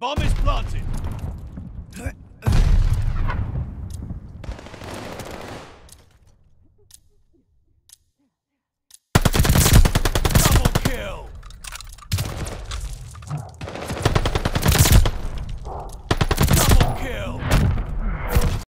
Bomb is planted.